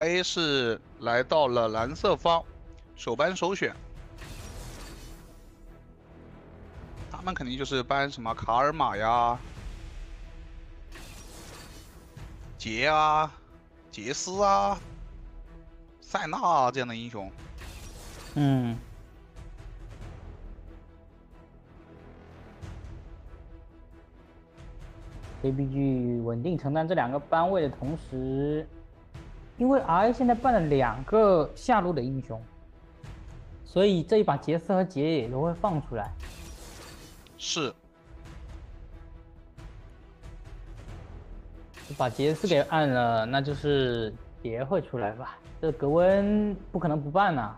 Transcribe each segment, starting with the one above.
A 是来到了蓝色方，首班首选。他们肯定就是搬什么卡尔玛呀、杰啊、杰斯啊、塞纳啊这样的英雄。嗯，KBG 稳定承担这两个班位的同时，因为 RA 现在办了两个下路的英雄，所以这一把杰斯和杰也都会放出来。是，把杰斯给按了，那就是杰会出来吧？这格温不可能不办呐、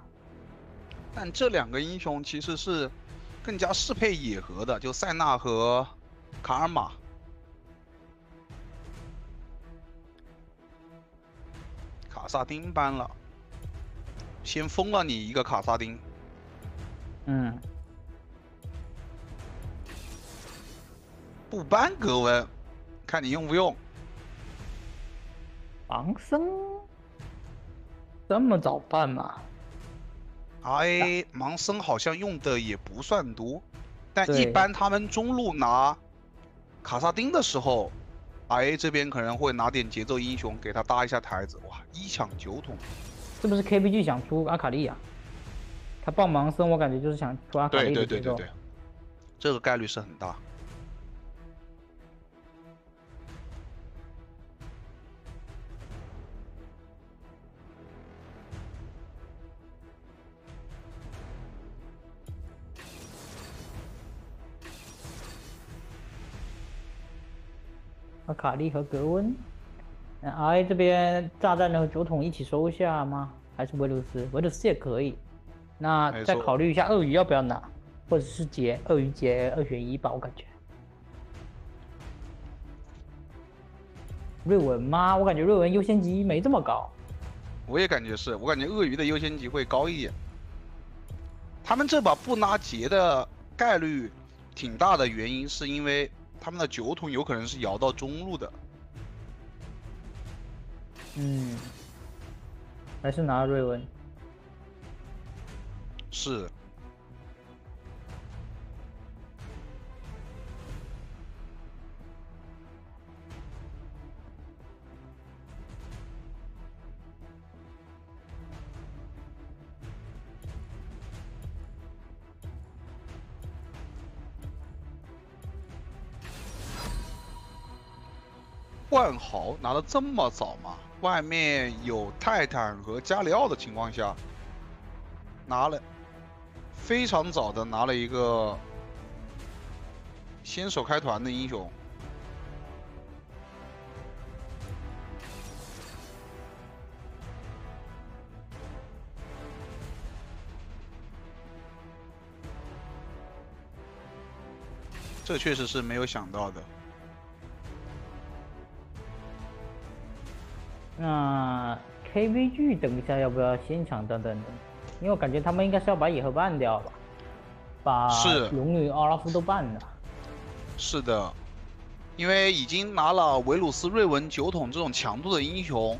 但这两个英雄其实是更加适配野核的，就塞纳和卡尔玛。卡萨丁搬了，先封了你一个卡萨丁。嗯，不搬格温，看你用不用。盲僧这么早办吗？RA 盲僧好像用的也不算多，但一般他们中路拿卡萨丁的时候，RA 这边可能会拿点节奏英雄给他搭一下台子。哇，一抢九桶，是不是 KBG 想出阿卡丽啊？他爆盲僧，我感觉就是想出阿卡丽的节奏。对对对对，这个概率是很大。阿卡丽和格温，那 RA 这边炸弹和酒桶一起收下吗？还是维鲁斯？维鲁斯也可以。那再考虑一下鳄鱼要不要拿，或者是劫鳄鱼劫二选一吧，我感觉。瑞文吗？我感觉瑞文优先级没这么高。我也感觉是，我感觉鳄鱼的优先级会高一点。他们这把不拉杰的概率挺大的原因，是因为他们的酒桶有可能是摇到中路的。嗯，还是拿瑞文。是，万豪拿的这么早吗？外面有泰坦和加里奥的情况下，拿了非常早的拿了一个先手开团的英雄。这确实是没有想到的。那 KVG 等一下要不要先抢等等等？因为我感觉他们应该是要把野核办掉吧，把是龙女奥拉夫都办了。是的，因为已经拿了维鲁斯、瑞文、酒桶这种强度的英雄，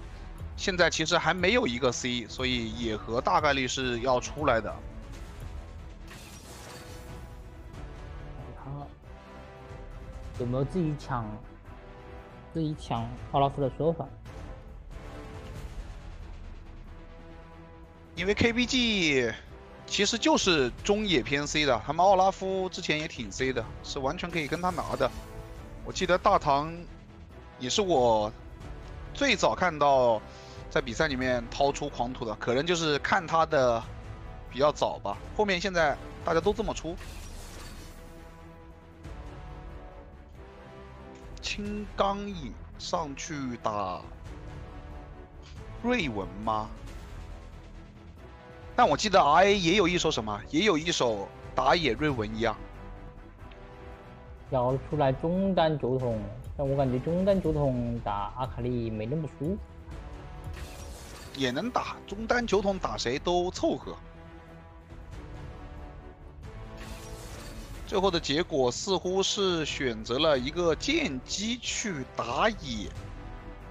现在其实还没有一个 C，所以野核大概率是要出来的。他有没有自己抢自己抢奥拉夫的说法？因为 KBG 其实就是中野偏 C 的，他们奥拉夫之前也挺 C 的，是完全可以跟他拿的。我记得大唐也是我最早看到在比赛里面掏出狂徒的，可能就是看他的比较早吧。后面现在大家都这么出。青钢影上去打瑞文吗？但我记得 R A 也有一首什么，也有一首打野瑞文一样。要出来中单酒桶，但我感觉中单酒桶打阿卡丽没那么舒服。也能打中单酒桶，打谁都凑合。最后的结果似乎是选择了一个剑姬去打野，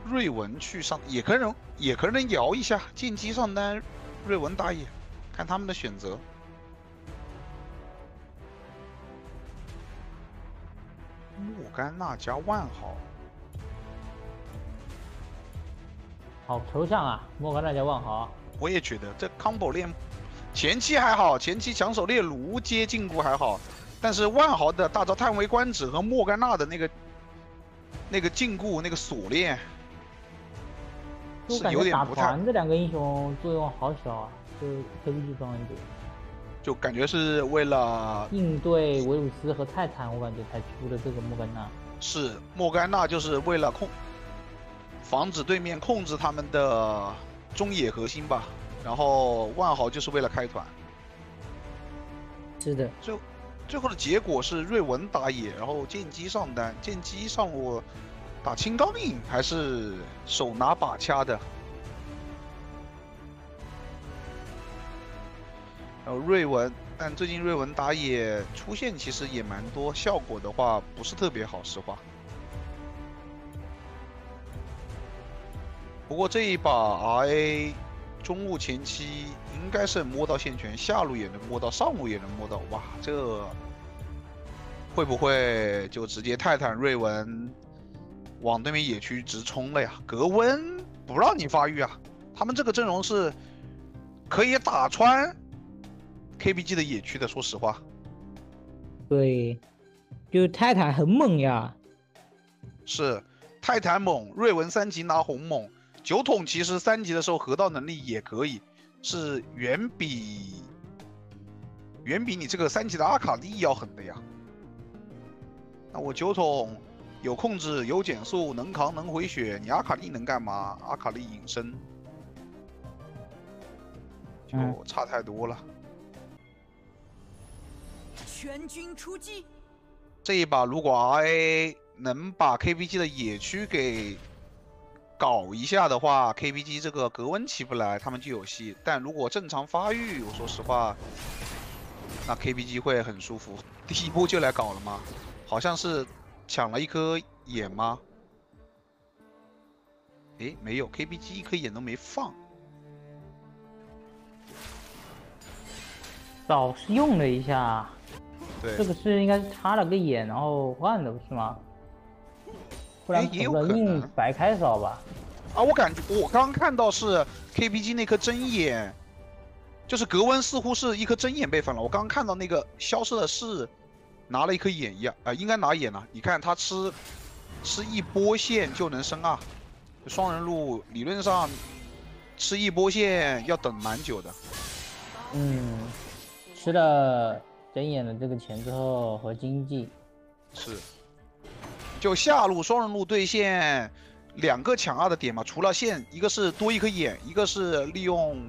瑞文去上，也可能也可能摇一下剑姬上单，瑞文打野，看他们的选择。莫甘娜加万豪，好抽象啊！莫甘娜加万豪，我也觉得这 combo 链前期还好，前期抢手猎卢接禁锢还好，但是万豪的大招叹为观止和莫甘娜的那个那个禁锢那个锁链，我感觉打团这两个英雄作用好小啊，就 KPG 装一点。就感觉是为了应对维鲁斯和泰坦，我感觉才出的这个莫甘娜。是莫甘娜就是为了控，防止对面控制他们的中野核心吧。然后万豪就是为了开团。是的。最最后的结果是瑞文打野，然后剑姬上单，剑姬上路打青钢影，还是手拿把掐的。然后瑞文，但最近瑞文打野出现其实也蛮多，效果的话不是特别好，实话。不过这一把 RA 中路前期应该是摸到线权，下路也能摸到，上路也能摸到，哇，这会不会就直接泰坦瑞文往对面野区直冲了呀？格温不让你发育啊！他们这个阵容是可以打穿。KBG 的野区的，说实话，对，就泰坦很猛呀，是泰坦猛，瑞文三级拿红猛，酒桶其实三级的时候河道能力也可以，是远比远比你这个三级的阿卡丽要狠的呀。那我酒桶有控制有减速能扛能回血，你阿卡丽能干嘛？阿卡丽隐身就差太多了。全军出击！这一把如果 RA 能把 KPG 的野区给搞一下的话，KPG 这个格温起不来，他们就有戏。但如果正常发育，我说实话，那 KPG 会很舒服。第一步就来搞了吗？好像是抢了一颗眼吗？诶，没有，KPG 一颗眼都没放。早是用了一下。对这个是应该是插了个眼，然后换的不是吗？不然可能白开扫吧。啊，我感觉我刚看到是 KPG 那颗针眼，就是格温似乎是一颗针眼被反了。我刚刚看到那个消失的是拿了一颗眼一样，啊，应该拿眼了。你看他吃吃一波线就能升啊，双人路理论上吃一波线要等蛮久的。嗯，吃了。睁眼的这个钱之后和经济是，就下路双人路对线两个抢二的点嘛，除了线，一个是多一颗眼，一个是利用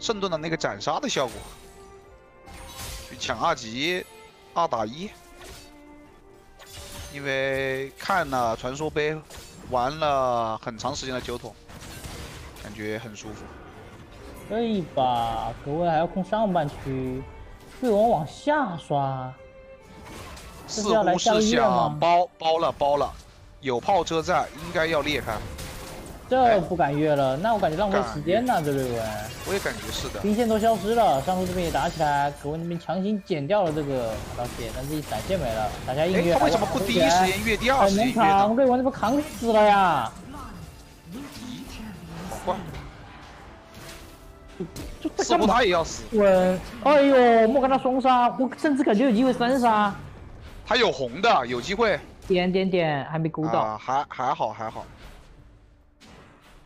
圣盾的那个斩杀的效果去抢二级二打一，因为看了传说杯玩了很长时间的酒桶，感觉很舒服。可以吧？各位还要控上半区。被我往下刷，似乎是想包包了包了，有炮车在，应该要裂开。这不敢越了，那我感觉浪费时间呐，这瑞文。我也感觉是的。兵线都消失了，上路这边也打起来，格温那边强行减掉了这个老铁，但是一闪现没了，大家硬越。他为什么不第一时间越第二时间越瑞文这不扛死了呀？好怪。死不他也要死。稳，哎呦，莫跟他双杀，我甚至感觉有机会三杀。他有红的，有机会。点点点，还没勾到。啊还还好还好。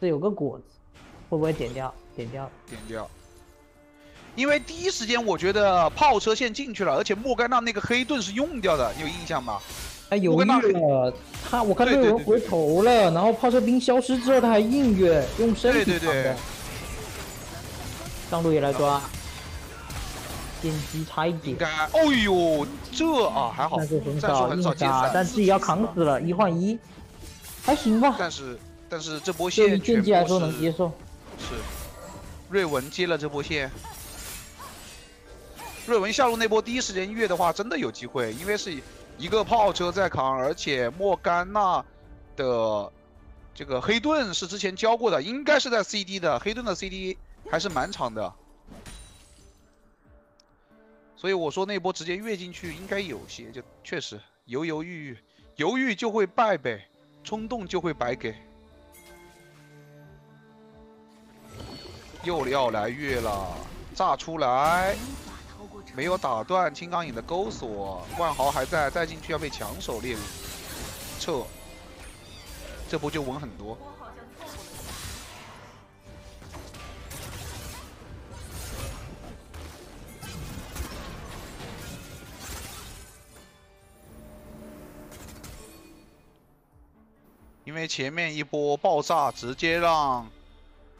这有个果子，会不会点掉？点掉。点掉。因为第一时间我觉得炮车线进去了，而且莫甘娜那个黑盾是用掉的，你有印象吗？哎，有印了。他我看到有人回头了，然后炮车兵消失之后他还硬越用身体挡的。上路也来抓，剑姬差一点。哦呦，这啊还好，但是很少很少杀，但自己要扛死了，一换一，还行吧。但是但是这波线，剑姬来说能接受。是，瑞文接了这波线，瑞文下路那波第一时间越的话，真的有机会，因为是一个炮车在扛，而且莫甘娜的这个黑盾是之前交过的，应该是在 CD 的。黑盾的 CD 还是蛮长的，所以我说那波直接越进去应该有些，就确实犹犹豫豫，犹豫就会败呗，冲动就会白给。又要来月了，炸出来，没有打断青钢影的钩索，万豪还在，再进去要被抢手猎物，撤，这波就稳很多。因为前面一波爆炸，直接让。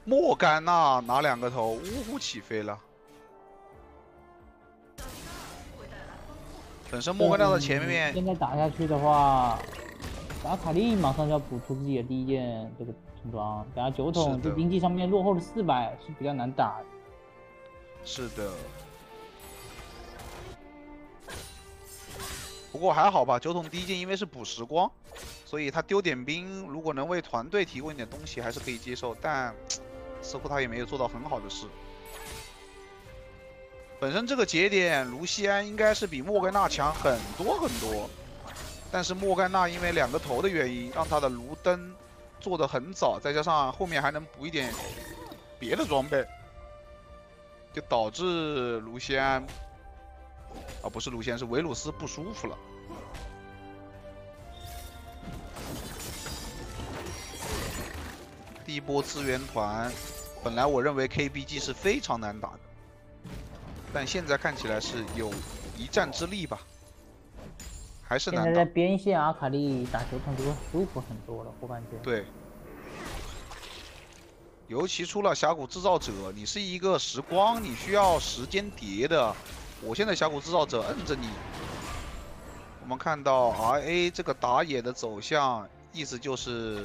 莫甘娜拿两个头，呜呼起飞了。本身莫甘娜的前面，现在打下去的话，打卡利马上就要补出自己的第一件这个村庄。等下酒桶这经济上面落后了四百，是比较难打。是的。不过还好吧，酒桶第一件因为是补时光，所以他丢点兵，如果能为团队提供一点东西，还是可以接受。但。似乎他也没有做到很好的事。本身这个节点，卢锡安应该是比莫甘娜强很多很多，但是莫甘娜因为两个头的原因，让他的卢登做的很早，再加上后面还能补一点别的装备，就导致卢锡安，啊不是卢锡安是维鲁斯不舒服了。第一波资源团。本来我认为 KBG 是非常难打的，但现在看起来是有一战之力吧，还是难打。现在在边线阿卡丽打球桶就会舒服很多了，我感觉。对，尤其出了峡谷制造者，你是一个时光，你需要时间叠的。我现在峡谷制造者摁着你，我们看到 RA 这个打野的走向，意思就是。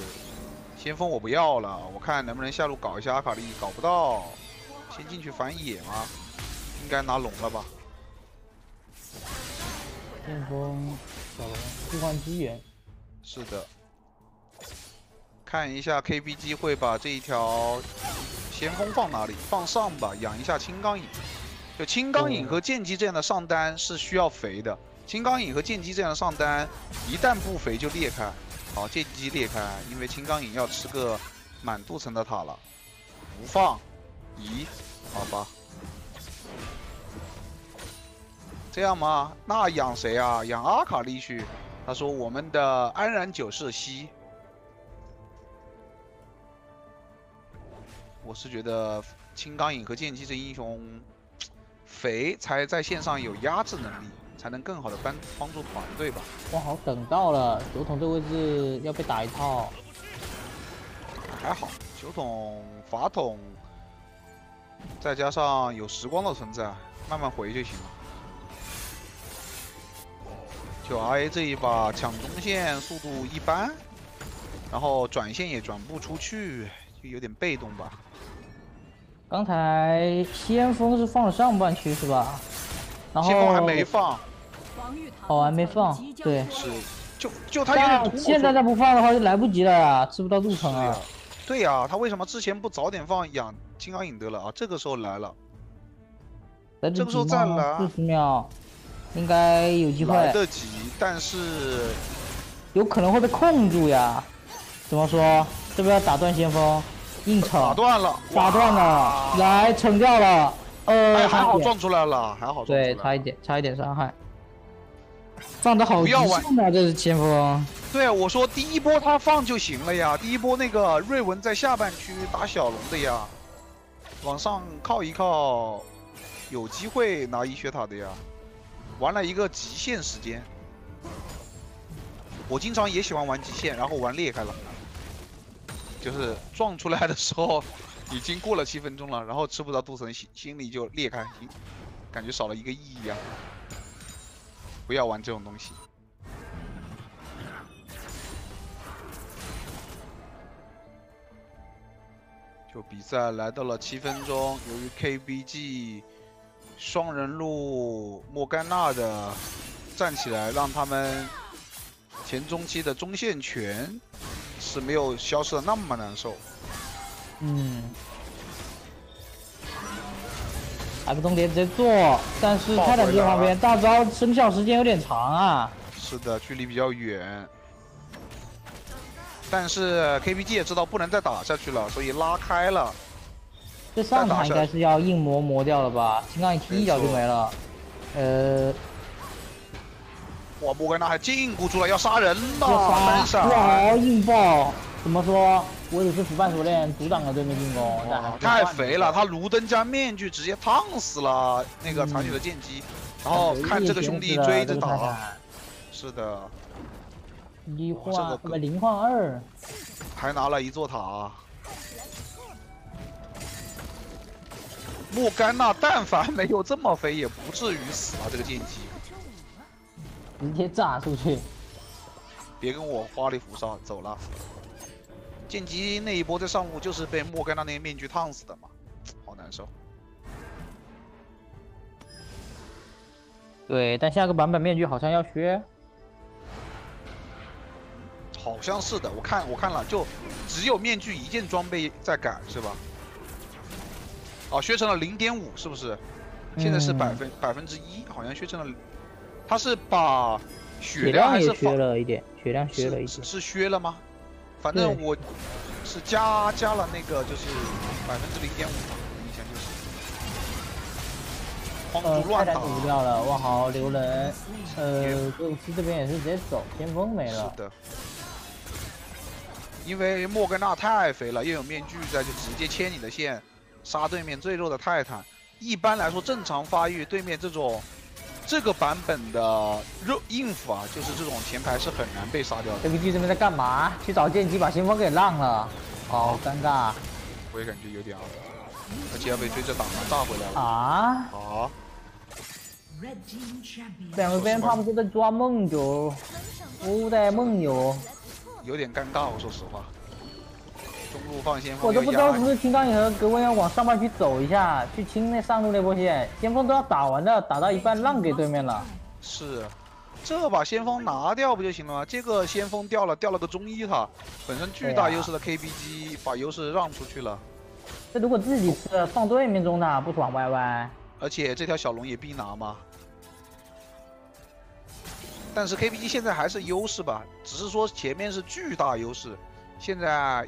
先锋我不要了，我看能不能下路搞一下阿卡丽，搞不到，先进去反野吗？应该拿龙了吧？先锋小龙互换资源，是的。看一下 KBG 会把这一条先锋放哪里？放上吧，养一下青钢影。就青钢影和剑姬这样的上单是需要肥的，青钢影和剑姬这样的上单一旦不肥就裂开。好，剑姬裂开，因为青钢影要吃个满镀层的塔了。不放，咦？好吧。这样吗？那养谁啊？养阿卡丽去。他说我们的安然九世西。我是觉得青钢影和剑姬这英雄，肥才在线上有压制能力。才能更好的帮帮助团队吧。哇，好等到了酒桶这位置要被打一套，还好酒桶法桶，再加上有时光的存在，慢慢回就行了。就 RA 这一把抢中线速度一般，然后转线也转不出去，就有点被动吧。刚才先锋是放了上半区是吧？然后先锋还没放。哦，还没放，对，是，就就他有点现在再不放的话就来不及了呀，吃不到路程啊。对呀，他为什么之前不早点放养金刚影得了啊？这个时候来了，这个时候再来四十秒，应该有机会。来得及，但是有可能会被控住呀。怎么说？这边要打断先锋，硬扯。打断了，打断了，来撑掉了。呃，还好撞出来了，还好。对，差一点，差一点伤害。放的好急啊！这是前锋。对，我说第一波他放就行了呀。第一波那个瑞文在下半区打小龙的呀，往上靠一靠，有机会拿一血塔的呀。玩了一个极限时间，我经常也喜欢玩极限，然后玩裂开了，就是撞出来的时候已经过了七分钟了，然后吃不到镀层，心心里就裂开，感觉少了一个亿一样。不要玩这种东西。就比赛来到了七分钟，由于 KBG 双人路莫甘娜的站起来，让他们前中期的中线权是没有消失的那么难受。嗯。还不重点直接做，但是泰坦这旁边大招生效时间有点长啊。是的，距离比较远。但是 KPG 也知道不能再打下去了，所以拉开了。这上塔应该是要硬磨磨掉了吧？金刚一踢一脚就没了。呃，哇，莫甘娜还禁锢住了，要杀人了！哇，硬爆！怎么说？我也是腐败锁链阻挡了对面进攻，太肥了！他卢登加面具直接烫死了那个残血的剑姬，然后看这个兄弟追着打，是的，一换不零换二，还拿了一座塔。莫甘娜但凡没有这么肥，也不至于死啊！这个剑姬直接炸出去，别跟我花里胡哨，走了。剑姬那一波在上路就是被莫甘娜那个面具烫死的嘛，好难受。对，但下个版本面具好像要削，好像是的，我看我看了，就只有面具一件装备在改是吧？哦，削成了零点五，是不是？现在是百分百分之一，好像削成了，他是把血量还是削了一点，血量削了一点，是削了吗？反正我是加加了那个，就是百分之零点五嘛，以前就是。荒猪乱打。掉了，万豪留人，呃，格鲁斯这边也是直接走，先锋没了。是的。因为莫甘娜太肥了，又有面具在，就直接牵你的线，杀对面最弱的泰坦。一般来说，正常发育，对面这种。这个版本的肉应付啊，就是这种前排是很难被杀掉的。这个 G 这边在干嘛？去找剑姬把先锋给让了，好尴尬。我也感觉有点，而且要被追着打了，炸回来了。啊？啊？两个边他们都在抓梦游，都在梦游，有点尴尬，我说实话。中路放先锋，我都不知道是不是青钢影和格温要往上半区走一下，去清那上路那波线，先锋都要打完的，打到一半让给对面了。是，这把先锋拿掉不就行了吗？这个先锋掉了，掉了个中一塔，本身巨大优势的 KBG 把优势让出去了。这如果自己吃放对面中塔不爽歪歪。而且这条小龙也必拿吗？但是 KPG 现在还是优势吧，只是说前面是巨大优势，现在。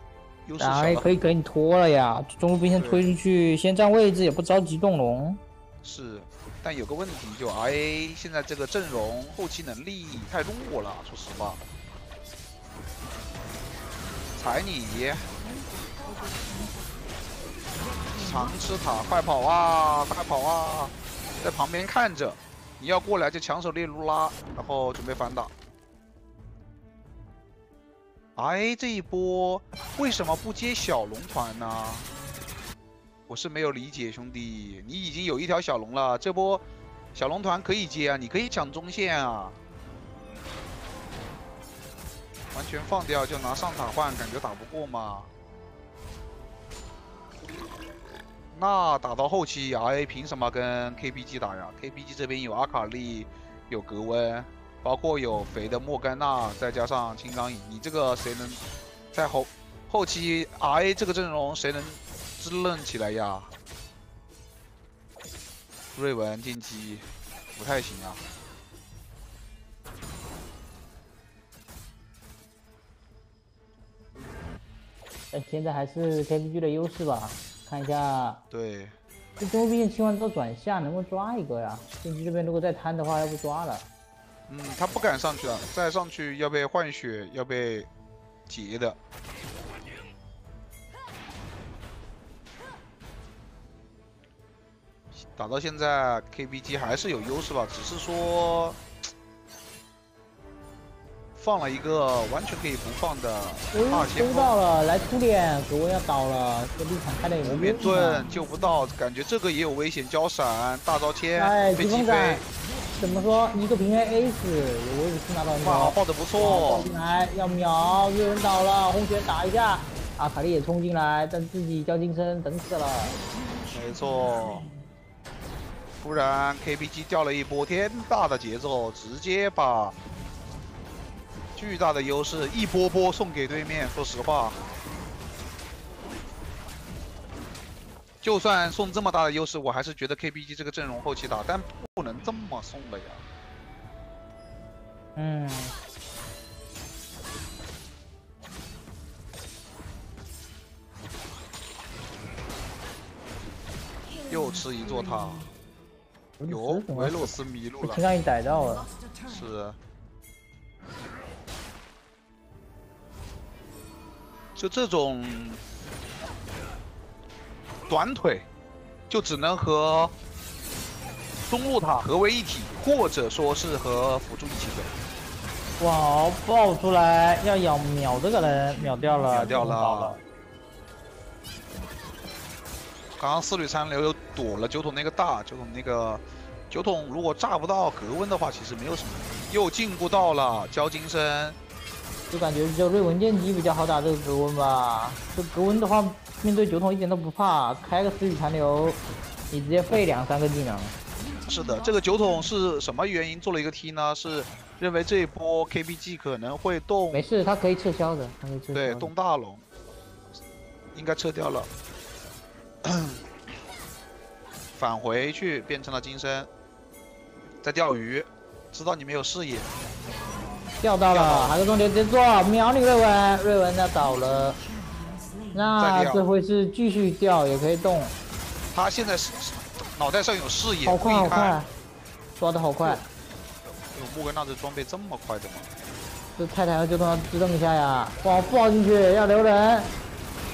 哎，可以给你拖了呀！中路兵线推出去，先占位置，也不着急动龙。是，但有个问题，就 RA 现在这个阵容后期能力太弱了，说实话。踩你！长吃塔，快跑啊！快跑啊！在旁边看着，你要过来就抢手猎撸拉，然后准备反打。哎，这一波为什么不接小龙团呢？我是没有理解，兄弟，你已经有一条小龙了，这波小龙团可以接啊，你可以抢中线啊，完全放掉就拿上塔换，感觉打不过吗？那打到后期，RA 凭什么跟 KPG 打呀？KPG 这边有阿卡丽，有格温。包括有肥的莫甘娜，再加上青钢影，你这个谁能在后后期 RA 这个阵容谁能支棱起来呀？瑞文进击不太行啊。但现在还是 KPG 的优势吧？看一下。对。这中路兵线清完之后转下，能不能抓一个呀？剑姬这边如果再贪的话，要不抓了。嗯，他不敢上去了，再上去要被换血，要被劫的。打到现在，KBG 还是有优势吧，只是说放了一个完全可以不放的二千。收到了，来突点，格温要倒了，这立场开的有无面盾救不到，感觉这个也有危险，交闪大招切，被击飞。怎么说？一个平 A A 死，我也是拿到哇，画的不错。进来要秒，有人倒了，红血打一下。阿卡丽也冲进来，但自己交金身等死了。没错。突然 K P G 掉了一波天大的节奏，直接把巨大的优势，一波波送给对面。说实话，就算送这么大的优势，我还是觉得 KBG 这个阵容后期打，但不能这么送了呀。嗯。又吃一座塔，哟，维鲁斯迷路了，情感已逮到了，是。就这种短腿，就只能和中路塔合为一体，或者说是和辅助一起走。哇，爆出来要咬秒这个人，秒掉了，秒掉了。刚刚四缕残留又躲了酒桶那个大酒桶那个酒桶，如果炸不到格温的话，其实没有什么。又禁锢到了焦金身，就感觉就瑞文剑姬比较好打这个格温吧。这格温的话，面对酒桶一点都不怕，开个四缕残留，你直接废两三个技能。是的，这个酒桶是什么原因做了一个 T 呢？是认为这一波 KBG 可能会动。没事，他可以撤销的，他可以撤销。对，动大龙，应该撤掉了。返回去变成了金身，在钓鱼，知道你没有视野，钓到了，还有重点接做，秒你瑞文，瑞文要倒了，那这回是继续钓也可以动，他现在是脑袋上有视野，好快好快，抓的好快，有莫格纳的装备这么快的吗？这泰坦要就动支撑一下呀，哇，抱进去要留人。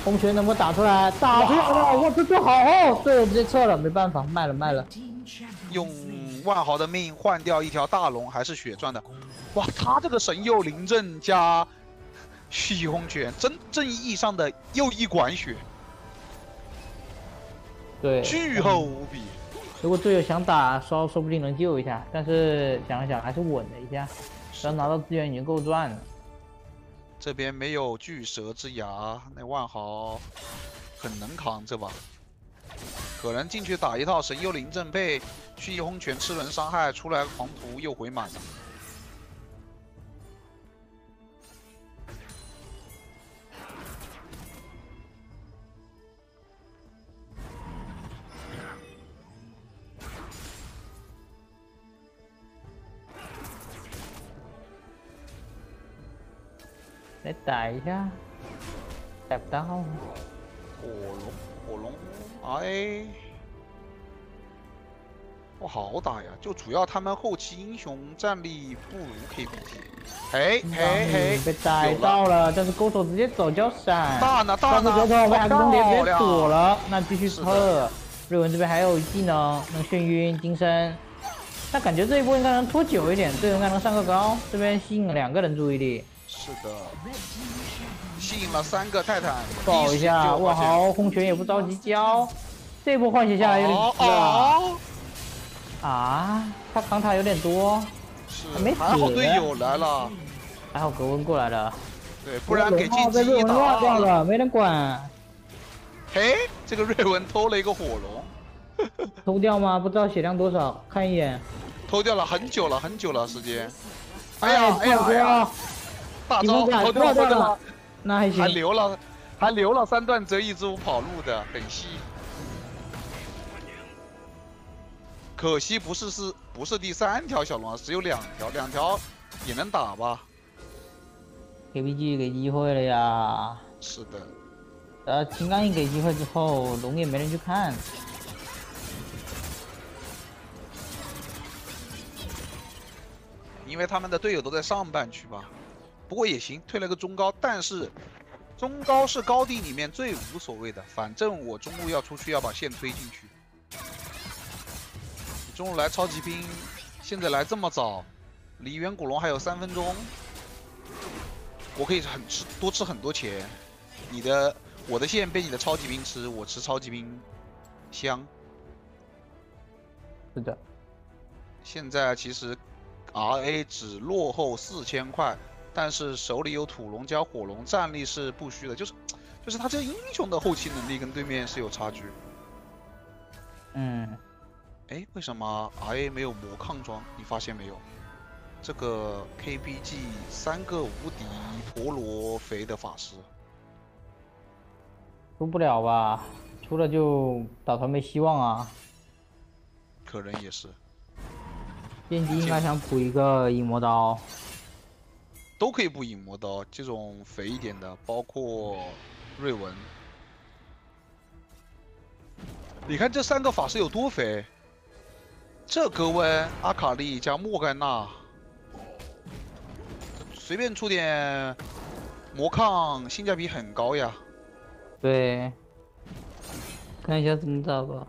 红拳能不能打出来？打出来了！哇这这好哦，对，直接撤了，没办法，卖了卖了。用万豪的命换掉一条大龙，还是血赚的。哇，他这个神佑灵阵加蓄意轰拳，真正意义上的又一管血。对，巨厚无比。如果队友想打，说说不定能救一下，但是想了想还是稳了一下，只要拿到资源已经够赚了。这边没有巨蛇之牙，那万豪很能扛这把，可能进去打一套神幽灵阵配，蓄意轰拳吃人伤害，出来狂徒又回满。来打一下，打不到。火龙，火龙，哎，不好打呀！就主要他们后期英雄战力不如 KPG。嘿，嘿，嘿，被逮到了，但是勾手直接走交闪。大呢，大呢，角头被海中点直接躲了，那继续撤。瑞文这边还有技能能眩晕金身，但感觉这一波应该能拖久一点，队友应该能上个高。这边吸引了两个人注意力。是的，吸引了三个泰坦，保一下万豪红拳也不着急交，这波换血下来有点急啊！啊，他扛塔有点多，是没，还好队友来了，还好格温过来了，对，不然给晋级一打掉了，没人管。嘿，这个瑞文偷了一个火龙，偷掉吗？不知道血量多少，看一眼，偷掉了很久了，很久了时间。哎呀，哎呀，哎呀！大招偷掉了，那还行，还留了，还留了三段折翼之舞跑路的，很细。可惜不是是不是第三条小龙啊，只有两条，两条也能打吧？KPG 给机会了呀。是的。呃，金刚一给机会之后，龙也没人去看。因为他们的队友都在上半区吧。不过也行，退了个中高，但是中高是高地里面最无所谓的，反正我中路要出去要把线推进去。中路来超级兵，现在来这么早，离远古龙还有三分钟，我可以很吃多吃很多钱。你的我的线被你的超级兵吃，我吃超级兵香。是的，现在其实 RA 只落后四千块。但是手里有土龙加火龙，战力是不虚的，就是，就是他这个英雄的后期能力跟对面是有差距。嗯，哎，为什么 RA 没有魔抗装？你发现没有？这个 KBG 三个无敌陀螺肥的法师，出不了吧？出了就打团没希望啊。可能也是。电机应该想补一个影魔刀，都可以补影魔刀，这种肥一点的，包括瑞文。你看这三个法师有多肥？这格温、阿卡丽加莫甘娜，随便出点魔抗，性价比很高呀。对，看一下怎么打吧。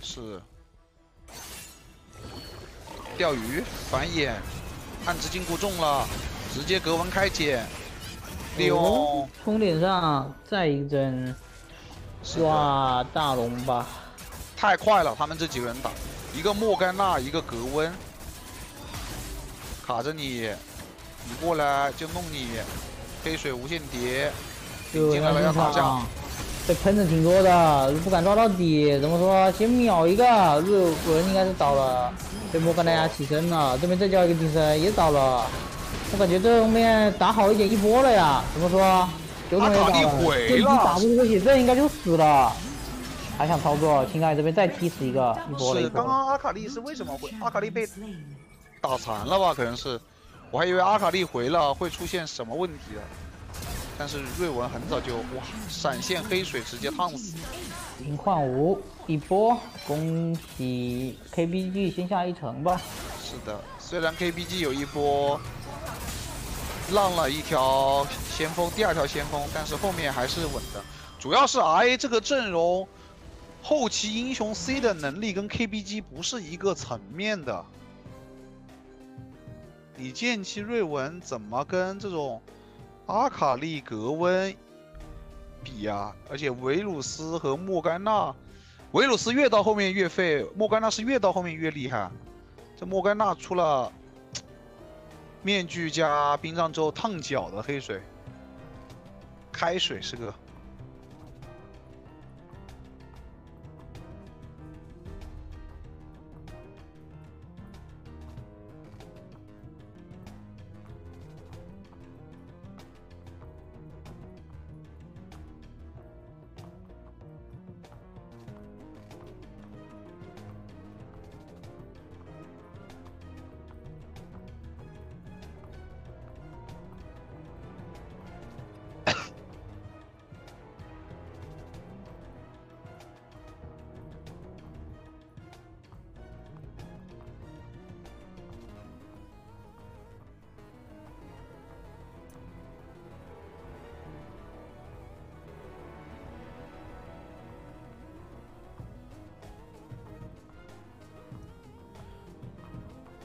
是。钓鱼繁衍，暗之禁锢中了，直接格温开解，利用。冲点上再一针，哇，大龙吧，太快了，他们这几个人打，一个莫甘娜，一个格温，卡着你，你过来就弄你，黑水无限叠，进来了要打架。被喷的挺多的，不敢抓到底。怎么说？先秒一个，瑞文应该是倒了，被莫甘娜起身了。这边再叫一个定身，也倒了。我感觉这后面打好一点一波了呀。怎么说？阿卡丽毁了，打不出血阵应该就死了。还想操作，青盖这边再踢死一个一波了。是刚刚阿卡丽是为什么会？阿卡丽被打残了吧？可能是，我还以为阿卡丽回了会出现什么问题了。但是瑞文很早就哇，闪现黑水直接烫死。零换五一波，恭喜 KBG 先下一城吧。是的，虽然 KBG 有一波浪了一条先锋，第二条先锋，但是后面还是稳的。主要是 RA 这个阵容，后期英雄 C 的能力跟 KBG 不是一个层面的。你剑气瑞文怎么跟这种？阿卡丽格温比呀，而且维鲁斯和莫甘娜，维鲁斯越到后面越废，莫甘娜是越到后面越厉害。这莫甘娜出了面具加冰杖之后烫脚的黑水，开水是个。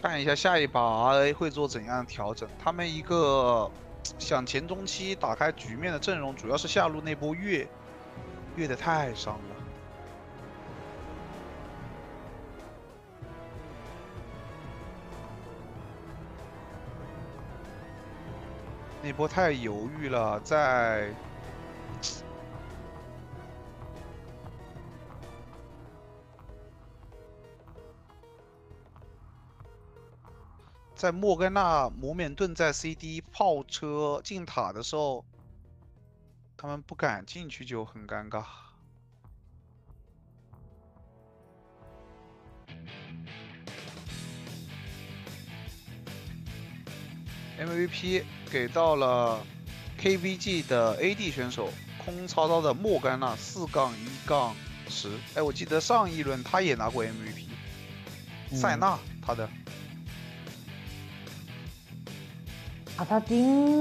看一下下一把 RA 会做怎样调整？他们一个想前中期打开局面的阵容，主要是下路那波越越的太伤了，那波太犹豫了，在。在莫甘娜摩冕盾在 CD 炮车进塔的时候，他们不敢进去就很尴尬。MVP 给到了 KVG 的 AD 选手空操刀的莫甘娜四杠一杠十。哎，我记得上一轮他也拿过 MVP，塞纳他的。阿萨丁。